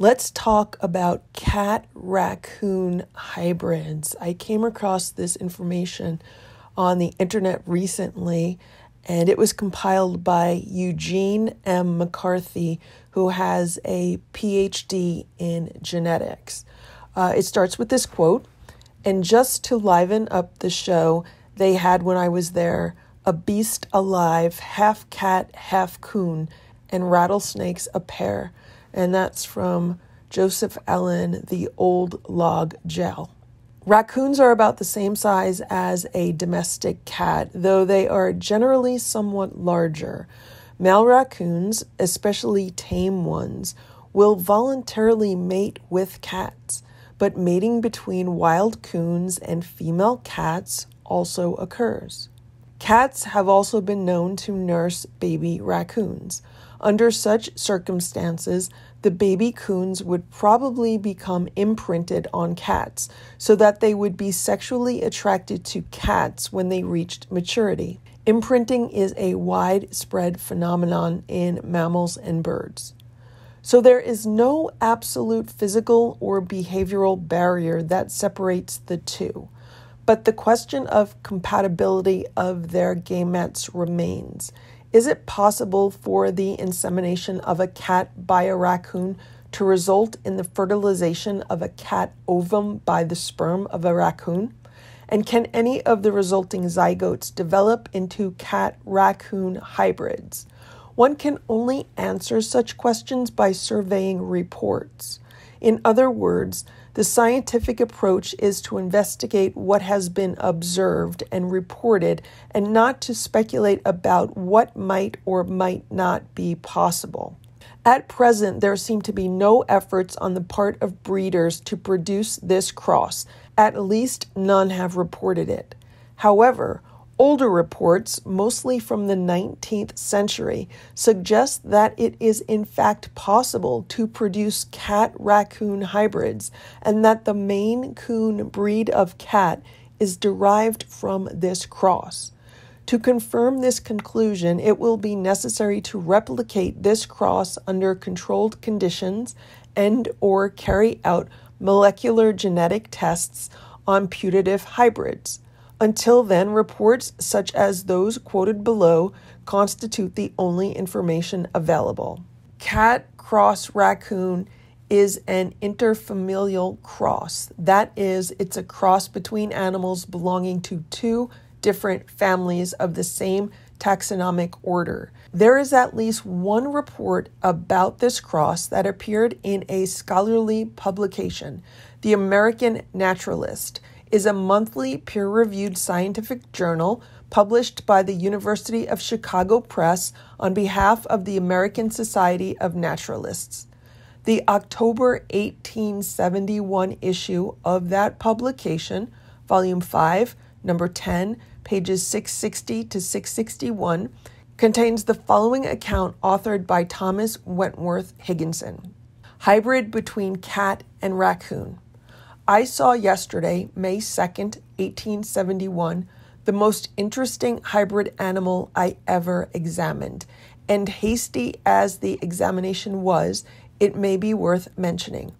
Let's talk about cat raccoon hybrids. I came across this information on the internet recently, and it was compiled by Eugene M. McCarthy, who has a PhD in genetics. Uh, it starts with this quote And just to liven up the show, they had when I was there a beast alive, half cat, half coon, and rattlesnakes a pair and that's from Joseph Allen, The Old Log Gel. Raccoons are about the same size as a domestic cat, though they are generally somewhat larger. Male raccoons, especially tame ones, will voluntarily mate with cats, but mating between wild coons and female cats also occurs. Cats have also been known to nurse baby raccoons. Under such circumstances, the baby coons would probably become imprinted on cats so that they would be sexually attracted to cats when they reached maturity. Imprinting is a widespread phenomenon in mammals and birds. So there is no absolute physical or behavioral barrier that separates the two. But the question of compatibility of their gametes remains. Is it possible for the insemination of a cat by a raccoon to result in the fertilization of a cat ovum by the sperm of a raccoon? And can any of the resulting zygotes develop into cat raccoon hybrids? One can only answer such questions by surveying reports. In other words, the scientific approach is to investigate what has been observed and reported and not to speculate about what might or might not be possible. At present, there seem to be no efforts on the part of breeders to produce this cross. At least none have reported it. However, Older reports, mostly from the 19th century, suggest that it is in fact possible to produce cat raccoon hybrids and that the Maine Coon breed of cat is derived from this cross. To confirm this conclusion, it will be necessary to replicate this cross under controlled conditions and or carry out molecular genetic tests on putative hybrids. Until then, reports such as those quoted below constitute the only information available. Cat cross raccoon is an interfamilial cross. That is, it's a cross between animals belonging to two different families of the same taxonomic order. There is at least one report about this cross that appeared in a scholarly publication, The American Naturalist is a monthly peer reviewed scientific journal published by the University of Chicago Press on behalf of the American Society of Naturalists. The October 1871 issue of that publication, Volume 5, Number 10, pages 660 to 661, contains the following account authored by Thomas Wentworth Higginson Hybrid between cat and raccoon. I saw yesterday, May 2nd, 1871, the most interesting hybrid animal I ever examined. And hasty as the examination was, it may be worth mentioning.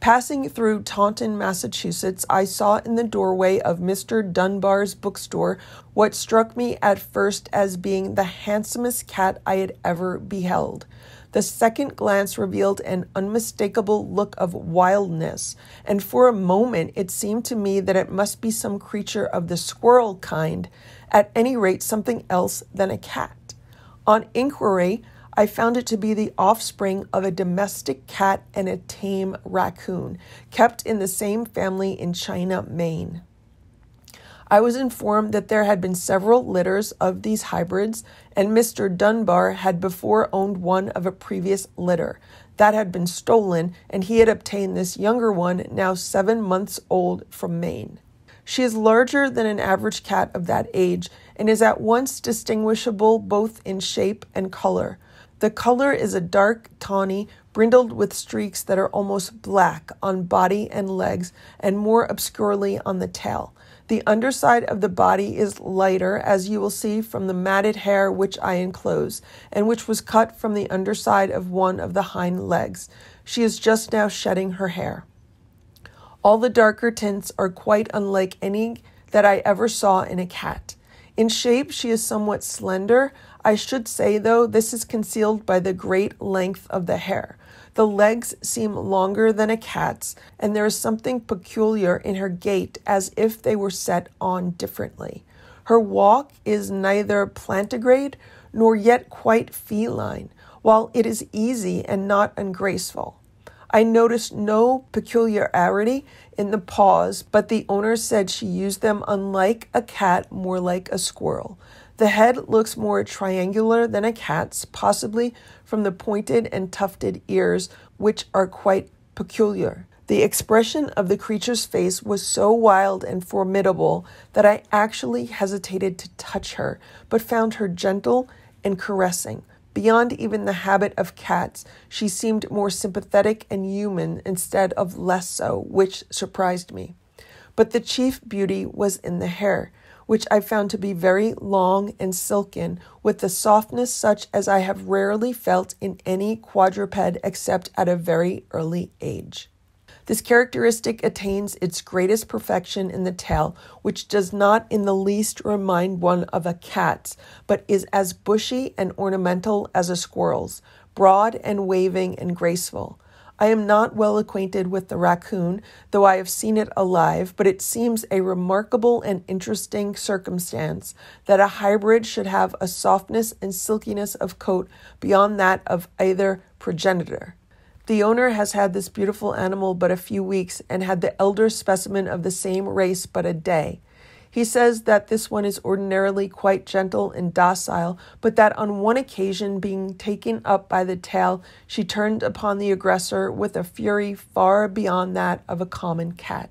Passing through Taunton, Massachusetts, I saw in the doorway of Mr. Dunbar's bookstore what struck me at first as being the handsomest cat I had ever beheld. The second glance revealed an unmistakable look of wildness, and for a moment it seemed to me that it must be some creature of the squirrel kind, at any rate, something else than a cat. On inquiry, I found it to be the offspring of a domestic cat and a tame raccoon, kept in the same family in China, Maine. I was informed that there had been several litters of these hybrids, and Mr. Dunbar had before owned one of a previous litter. That had been stolen, and he had obtained this younger one, now seven months old, from Maine. She is larger than an average cat of that age and is at once distinguishable both in shape and color. The color is a dark tawny, brindled with streaks that are almost black on body and legs and more obscurely on the tail. The underside of the body is lighter, as you will see from the matted hair which I enclose, and which was cut from the underside of one of the hind legs. She is just now shedding her hair. All the darker tints are quite unlike any that I ever saw in a cat. In shape, she is somewhat slender. I should say, though, this is concealed by the great length of the hair. The legs seem longer than a cat's, and there is something peculiar in her gait as if they were set on differently. Her walk is neither plantigrade nor yet quite feline, while it is easy and not ungraceful. I noticed no peculiarity in the paws, but the owner said she used them unlike a cat, more like a squirrel. The head looks more triangular than a cat's, possibly from the pointed and tufted ears, which are quite peculiar. The expression of the creature's face was so wild and formidable that I actually hesitated to touch her, but found her gentle and caressing. Beyond even the habit of cats, she seemed more sympathetic and human instead of less so, which surprised me. But the chief beauty was in the hair, which I found to be very long and silken, with a softness such as I have rarely felt in any quadruped except at a very early age. This characteristic attains its greatest perfection in the tail, which does not in the least remind one of a cat's, but is as bushy and ornamental as a squirrel's, broad and waving and graceful. I am not well acquainted with the raccoon, though I have seen it alive, but it seems a remarkable and interesting circumstance that a hybrid should have a softness and silkiness of coat beyond that of either progenitor. The owner has had this beautiful animal but a few weeks and had the elder specimen of the same race but a day. He says that this one is ordinarily quite gentle and docile, but that on one occasion, being taken up by the tail, she turned upon the aggressor with a fury far beyond that of a common cat.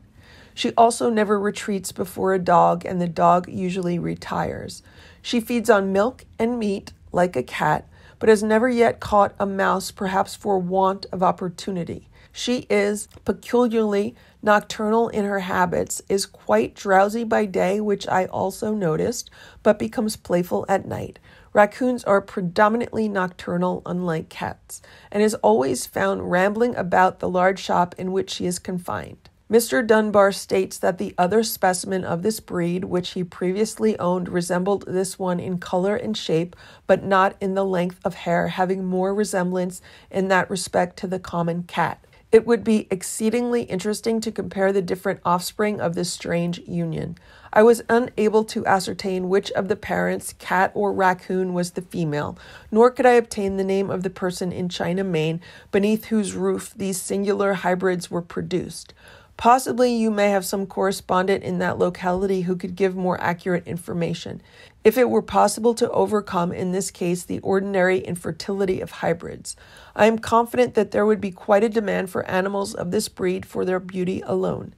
She also never retreats before a dog, and the dog usually retires. She feeds on milk and meat like a cat, but has never yet caught a mouse, perhaps for want of opportunity. She is peculiarly nocturnal in her habits, is quite drowsy by day, which I also noticed, but becomes playful at night. Raccoons are predominantly nocturnal, unlike cats, and is always found rambling about the large shop in which she is confined. Mr. Dunbar states that the other specimen of this breed, which he previously owned, resembled this one in color and shape, but not in the length of hair, having more resemblance in that respect to the common cat. It would be exceedingly interesting to compare the different offspring of this strange union. I was unable to ascertain which of the parents, cat or raccoon, was the female, nor could I obtain the name of the person in China, Maine, beneath whose roof these singular hybrids were produced. Possibly you may have some correspondent in that locality who could give more accurate information. If it were possible to overcome, in this case, the ordinary infertility of hybrids, I am confident that there would be quite a demand for animals of this breed for their beauty alone.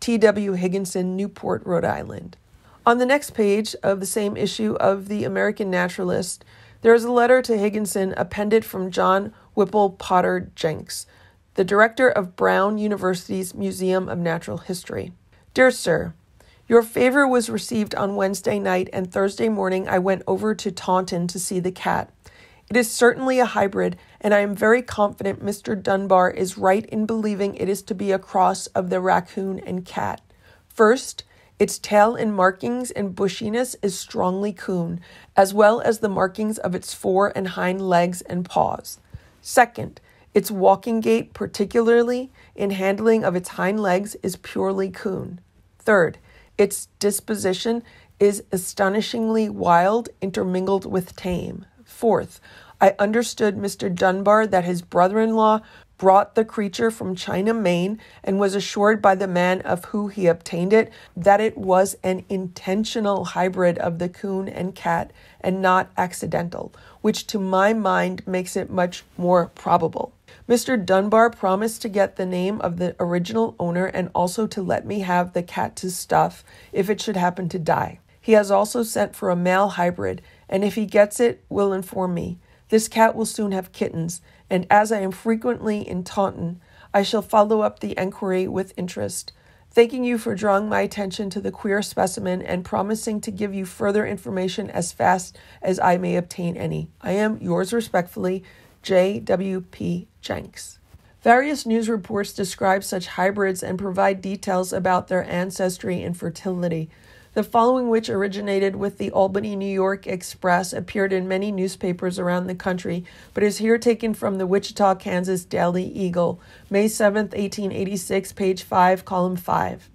T.W. Higginson, Newport, Rhode Island. On the next page of the same issue of The American Naturalist, there is a letter to Higginson appended from John Whipple Potter Jenks the director of Brown University's Museum of Natural History. Dear Sir, your favor was received on Wednesday night, and Thursday morning I went over to Taunton to see the cat. It is certainly a hybrid, and I am very confident Mr. Dunbar is right in believing it is to be a cross of the raccoon and cat. First, its tail and markings and bushiness is strongly coon, as well as the markings of its fore and hind legs and paws. Second, its walking gait, particularly in handling of its hind legs, is purely coon. Third, its disposition is astonishingly wild, intermingled with tame. Fourth, I understood Mr. Dunbar that his brother in law brought the creature from China, Maine, and was assured by the man of who he obtained it that it was an intentional hybrid of the coon and cat and not accidental, which to my mind makes it much more probable. Mr. Dunbar promised to get the name of the original owner and also to let me have the cat to stuff if it should happen to die. He has also sent for a male hybrid, and if he gets it, will inform me. This cat will soon have kittens, and as I am frequently in Taunton, I shall follow up the enquiry with interest. Thanking you for drawing my attention to the queer specimen and promising to give you further information as fast as I may obtain any. I am yours respectfully, J.W.P. Jenks. Various news reports describe such hybrids and provide details about their ancestry and fertility. The following, which originated with the Albany, New York Express, appeared in many newspapers around the country, but is here taken from the Wichita, Kansas Daily Eagle, May 7, 1886, page 5, column 5.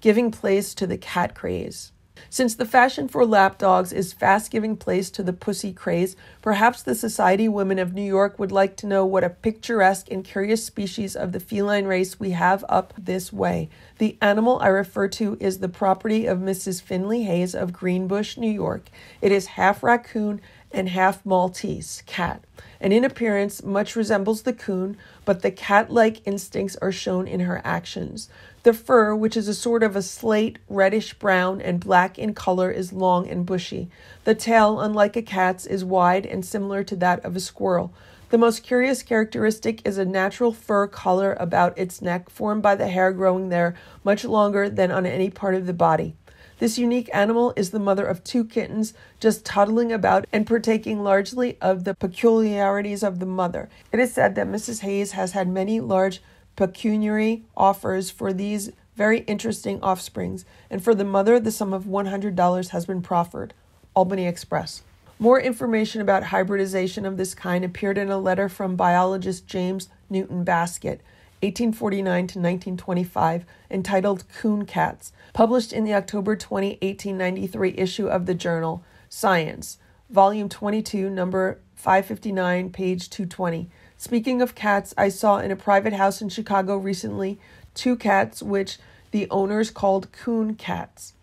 Giving place to the cat craze. Since the fashion for lapdogs is fast giving place to the pussy craze, perhaps the Society Women of New York would like to know what a picturesque and curious species of the feline race we have up this way. The animal I refer to is the property of Mrs. Finley Hayes of Greenbush, New York. It is half raccoon and half Maltese cat, and in appearance much resembles the coon, but the cat like instincts are shown in her actions. The fur, which is a sort of a slate, reddish brown, and black in color, is long and bushy. The tail, unlike a cat's, is wide and similar to that of a squirrel. The most curious characteristic is a natural fur collar about its neck, formed by the hair growing there much longer than on any part of the body. This unique animal is the mother of two kittens, just toddling about and partaking largely of the peculiarities of the mother. It is said that Mrs. Hayes has had many large pecuniary offers for these very interesting offsprings, and for the mother, the sum of $100 has been proffered. Albany Express. More information about hybridization of this kind appeared in a letter from biologist James Newton Baskett, 1849 to 1925, entitled Coon Cats, published in the October 20, 1893 issue of the journal Science, volume 22, number 559, page 220. Speaking of cats, I saw in a private house in Chicago recently two cats which the owners called coon cats.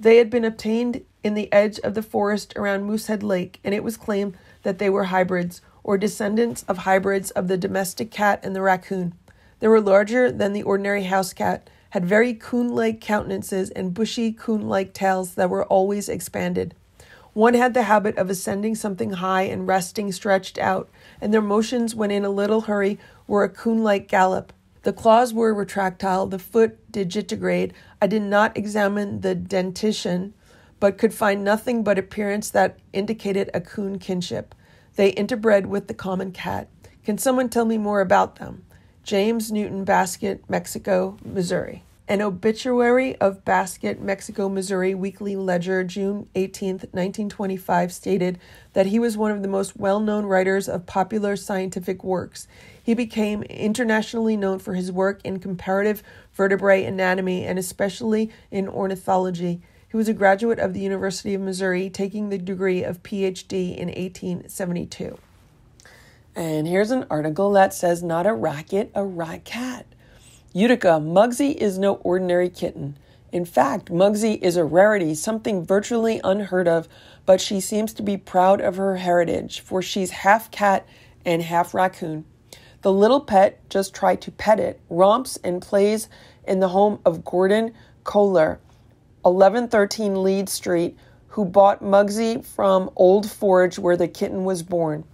They had been obtained in the edge of the forest around Moosehead Lake, and it was claimed that they were hybrids or descendants of hybrids of the domestic cat and the raccoon. They were larger than the ordinary house cat, had very coon like countenances, and bushy coon like tails that were always expanded. One had the habit of ascending something high and resting stretched out, and their motions when in a little hurry were a coon like gallop. The claws were retractile, the foot digitigrade. I did not examine the dentition, but could find nothing but appearance that indicated a coon kinship. They interbred with the common cat. Can someone tell me more about them? James Newton Baskett, Mexico, Missouri. An obituary of Baskett, Mexico, Missouri Weekly Ledger, June 18, 1925, stated that he was one of the most well known writers of popular scientific works. He became internationally known for his work in comparative vertebrate anatomy and especially in ornithology. He was a graduate of the University of Missouri, taking the degree of PhD in 1872. And here's an article that says, Not a racket, a rat cat. Utica, Mugsy is no ordinary kitten. In fact, Mugsy is a rarity, something virtually unheard of, but she seems to be proud of her heritage, for she's half cat and half raccoon. The little pet, just try to pet it, romps and plays in the home of Gordon Kohler, 1113 Lead Street, who bought Mugsy from Old Forge where the kitten was born.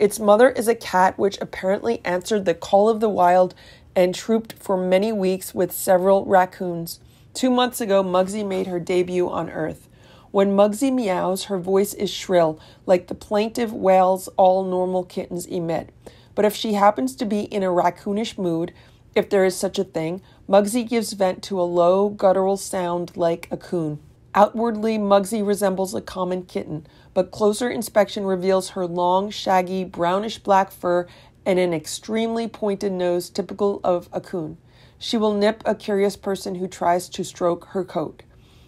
Its mother is a cat which apparently answered the call of the wild and trooped for many weeks with several raccoons. Two months ago, Mugsy made her debut on Earth. When Mugsy meows, her voice is shrill, like the plaintive wails all normal kittens emit. But if she happens to be in a raccoonish mood, if there is such a thing, Mugsy gives vent to a low, guttural sound like a coon. Outwardly, Mugsy resembles a common kitten, but closer inspection reveals her long, shaggy, brownish black fur and an extremely pointed nose typical of a coon. She will nip a curious person who tries to stroke her coat.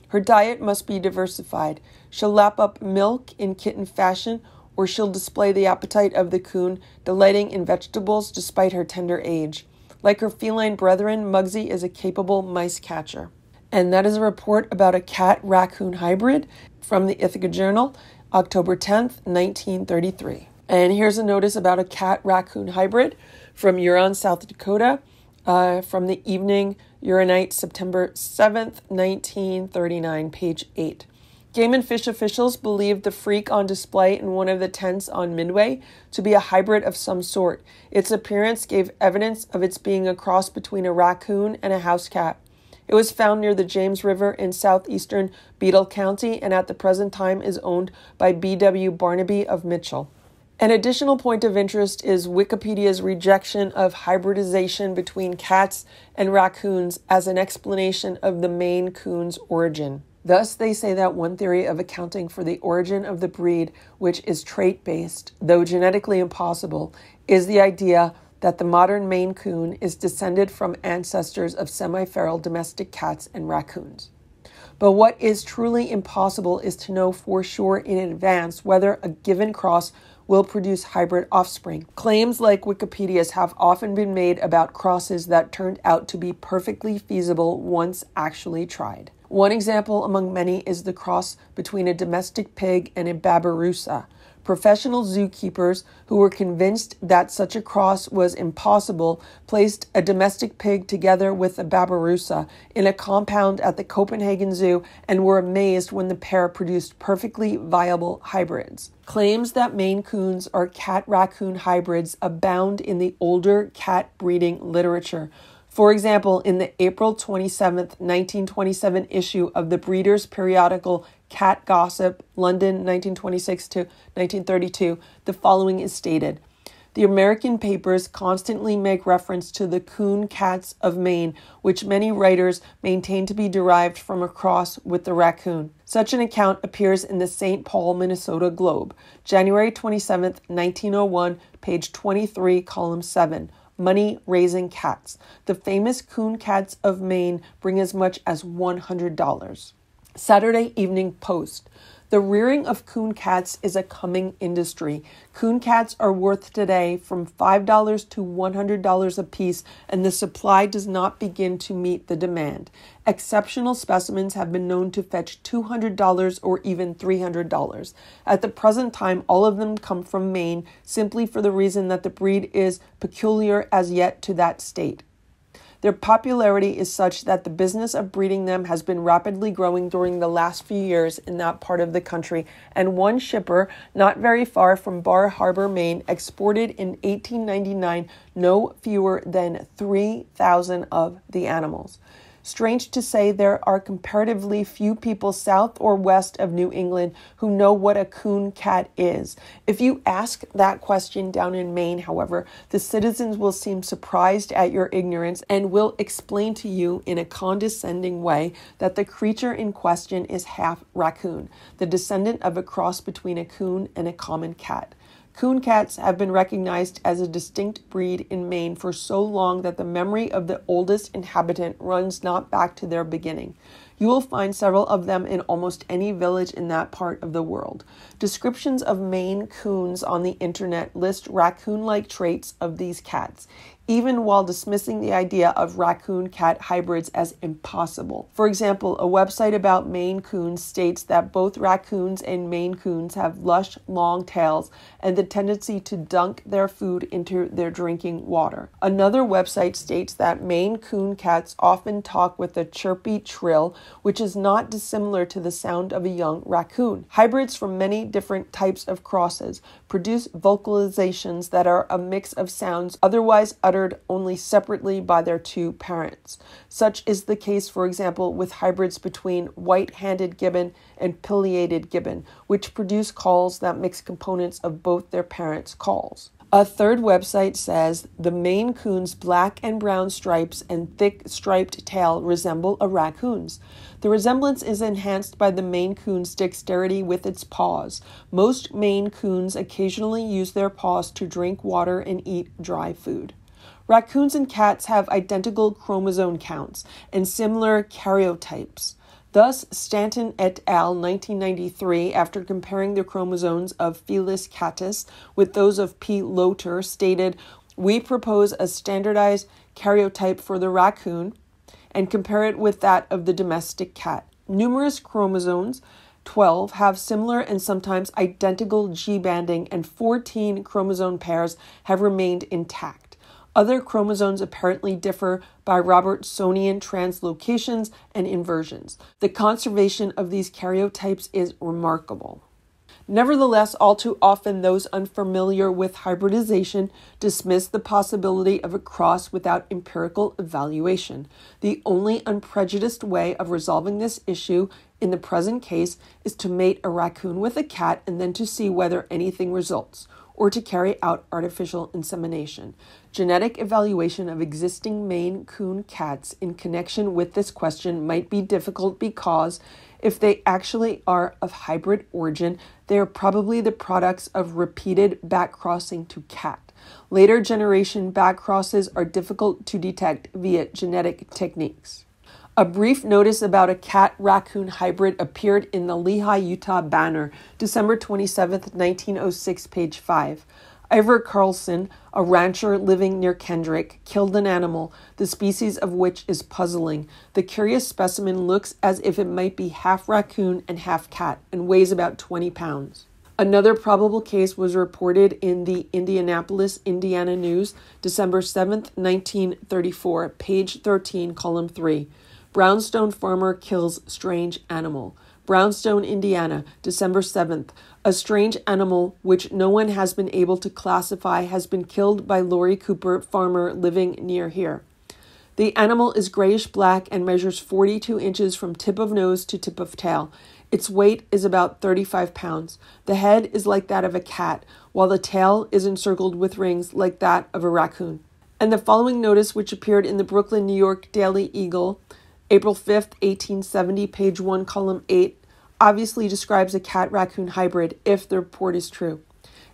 Her diet must be diversified. She'll lap up milk in kitten fashion, or she'll display the appetite of the coon, delighting in vegetables despite her tender age. Like her feline brethren, Mugsy is a capable mice catcher. And that is a report about a cat raccoon hybrid from the Ithaca Journal, October 10th, 1933. And here's a notice about a cat raccoon hybrid from Huron, South Dakota, uh, from the evening Huronite, September 7th, 1939, page 8. Game and fish officials believe the freak on display in one of the tents on Midway to be a hybrid of some sort. Its appearance gave evidence of its being a cross between a raccoon and a house cat. It was found near the James River in southeastern Beadle County and at the present time is owned by B.W. Barnaby of Mitchell. An additional point of interest is Wikipedia's rejection of hybridization between cats and raccoons as an explanation of the Maine Coon's origin. Thus, they say that one theory of accounting for the origin of the breed, which is trait based, though genetically impossible, is the idea that the modern Maine Coon is descended from ancestors of semi feral domestic cats and raccoons. But what is truly impossible is to know for sure in advance whether a given cross will produce hybrid offspring. Claims like Wikipedia's have often been made about crosses that turned out to be perfectly feasible once actually tried. One example among many is the cross between a domestic pig and a babirusa, Professional zookeepers who were convinced that such a cross was impossible placed a domestic pig together with a babirusa in a compound at the Copenhagen Zoo and were amazed when the pair produced perfectly viable hybrids. Claims that Maine Coons are cat raccoon hybrids abound in the older cat breeding literature for example, in the April 27, 1927 issue of the Breeders' Periodical Cat Gossip, London 1926 to 1932, the following is stated. The American papers constantly make reference to the coon cats of Maine, which many writers maintain to be derived from a cross with the raccoon. Such an account appears in the St. Paul, Minnesota Globe, January 27, 1901, page 23, column 7 money raising cats. The famous coon cats of Maine bring as much as $100. Saturday Evening Post. The rearing of coon cats is a coming industry. Coon cats are worth today from $5 to $100 a piece, and the supply does not begin to meet the demand. Exceptional specimens have been known to fetch $200 or even $300. At the present time, all of them come from Maine simply for the reason that the breed is peculiar as yet to that state. Their popularity is such that the business of breeding them has been rapidly growing during the last few years in that part of the country, and one shipper not very far from Bar Harbor, Maine, exported in 1899 no fewer than 3,000 of the animals. Strange to say, there are comparatively few people south or west of New England who know what a coon cat is. If you ask that question down in Maine, however, the citizens will seem surprised at your ignorance and will explain to you in a condescending way that the creature in question is half raccoon, the descendant of a cross between a coon and a common cat. Coon cats have been recognized as a distinct breed in Maine for so long that the memory of the oldest inhabitant runs not back to their beginning. You will find several of them in almost any village in that part of the world. Descriptions of Maine coons on the internet list raccoon like traits of these cats even while dismissing the idea of raccoon cat hybrids as impossible. For example, a website about Maine Coons states that both raccoons and Maine Coons have lush, long tails and the tendency to dunk their food into their drinking water. Another website states that Maine Coon cats often talk with a chirpy trill, which is not dissimilar to the sound of a young raccoon. Hybrids from many different types of crosses produce vocalizations that are a mix of sounds otherwise uttered only separately by their two parents. Such is the case, for example, with hybrids between white handed gibbon and pileated gibbon, which produce calls that mix components of both their parents' calls. A third website says the Maine Coon's black and brown stripes and thick striped tail resemble a raccoon's. The resemblance is enhanced by the Maine Coon's dexterity with its paws. Most Maine Coons occasionally use their paws to drink water and eat dry food. Raccoons and cats have identical chromosome counts and similar karyotypes. Thus, Stanton et al. 1993, after comparing the chromosomes of Felis catus with those of P. lotor, stated, We propose a standardized karyotype for the raccoon and compare it with that of the domestic cat. Numerous chromosomes 12 have similar and sometimes identical G banding, and 14 chromosome pairs have remained intact. Other chromosomes apparently differ by Robertsonian translocations and inversions. The conservation of these karyotypes is remarkable. Nevertheless, all too often those unfamiliar with hybridization dismiss the possibility of a cross without empirical evaluation. The only unprejudiced way of resolving this issue in the present case is to mate a raccoon with a cat and then to see whether anything results. or to carry out artificial insemination. Genetic evaluation of existing Maine Coon cats in connection with this question might be difficult because if they actually are of hybrid origin, they are probably the products of repeated backcrossing to cat. Later generation backcrosses are difficult to detect via genetic techniques. A brief notice about a cat raccoon hybrid appeared in the Lehi, Utah banner, December 27, 1906, page 5. Ivor Carlson, a rancher living near Kendrick, killed an animal, the species of which is puzzling. The curious specimen looks as if it might be half raccoon and half cat and weighs about 20 pounds. Another probable case was reported in the Indianapolis, Indiana News, December 7, 1934, page 13, column 3. Brownstone farmer kills strange animal. Brownstone, Indiana, December 7th. A strange animal which no one has been able to classify has been killed by Laurie Cooper, farmer living near here. The animal is grayish black and measures 42 inches from tip of nose to tip of tail. Its weight is about 35 pounds. The head is like that of a cat, while the tail is encircled with rings like that of a raccoon. And the following notice, which appeared in the Brooklyn, New York Daily Eagle, April 5th, 1870, page 1, column 8, obviously describes a cat raccoon hybrid if the report is true.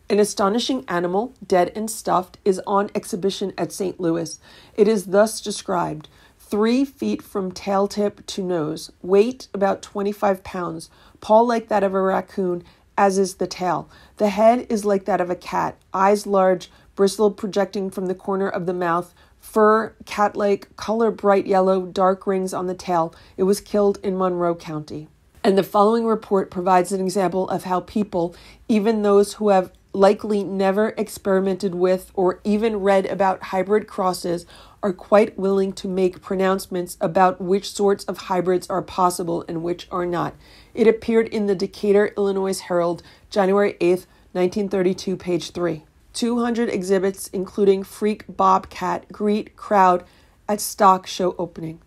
An astonishing animal, dead and stuffed, is on exhibition at St. Louis. It is thus described three feet from tail tip to nose, weight about 25 pounds, paw like that of a raccoon, as is the tail. The head is like that of a cat, eyes large, bristle projecting from the corner of the mouth, fur, cat like, color bright yellow, dark rings on the tail. It was killed in Monroe County. And the following report provides an example of how people, even those who have likely never experimented with or even read about hybrid crosses, are quite willing to make pronouncements about which sorts of hybrids are possible and which are not. It appeared in the Decatur, Illinois Herald, January 8, 1932, page 3. 200 exhibits, including Freak Bobcat, greet crowd at stock show opening.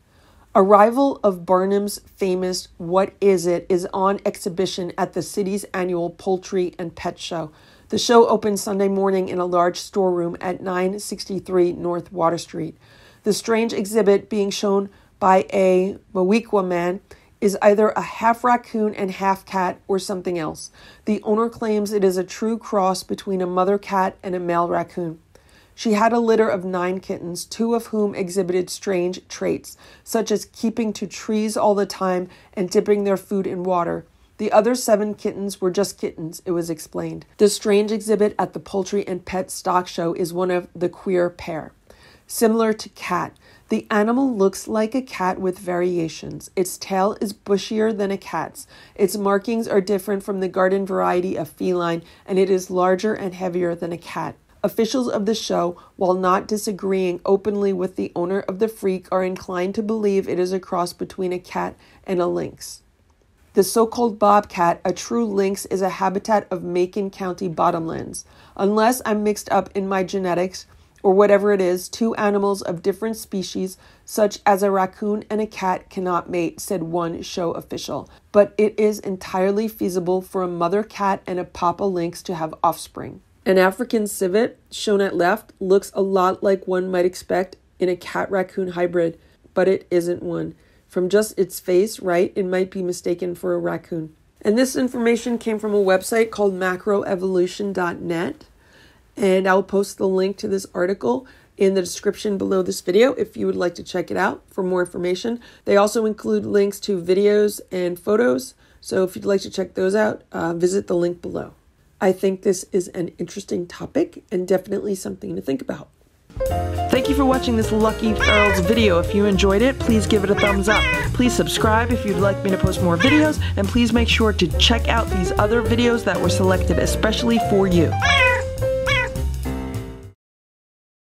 Arrival of Barnum's famous What Is It is on exhibition at the city's annual Poultry and Pet Show. The show opens Sunday morning in a large storeroom at 963 North Water Street. The strange exhibit being shown by a Moweaqua man is either a half raccoon and half cat or something else. The owner claims it is a true cross between a mother cat and a male raccoon. She had a litter of nine kittens, two of whom exhibited strange traits, such as keeping to trees all the time and dipping their food in water. The other seven kittens were just kittens, it was explained. The strange exhibit at the Poultry and Pet Stock Show is one of the queer pair. Similar to cat, the animal looks like a cat with variations. Its tail is bushier than a cat's. Its markings are different from the garden variety of feline, and it is larger and heavier than a cat. Officials of the show, while not disagreeing openly with the owner of the freak, are inclined to believe it is a cross between a cat and a lynx. The so called bobcat, a true lynx, is a habitat of Macon County bottomlands. Unless I'm mixed up in my genetics, or whatever it is, two animals of different species, such as a raccoon and a cat, cannot mate, said one show official. But it is entirely feasible for a mother cat and a papa lynx to have offspring. An African civet, shown at left, looks a lot like one might expect in a cat raccoon hybrid, but it isn't one. From just its face, right, it might be mistaken for a raccoon. And this information came from a website called macroevolution.net. And I'll post the link to this article in the description below this video if you would like to check it out for more information. They also include links to videos and photos, so if you'd like to check those out, uh, visit the link below. I think this is an interesting topic and definitely something to think about. Thank you for watching this Lucky Ferals video. If you enjoyed it, please give it a thumbs up. Please subscribe if you'd like me to post more videos, and please make sure to check out these other videos that were selected especially for you.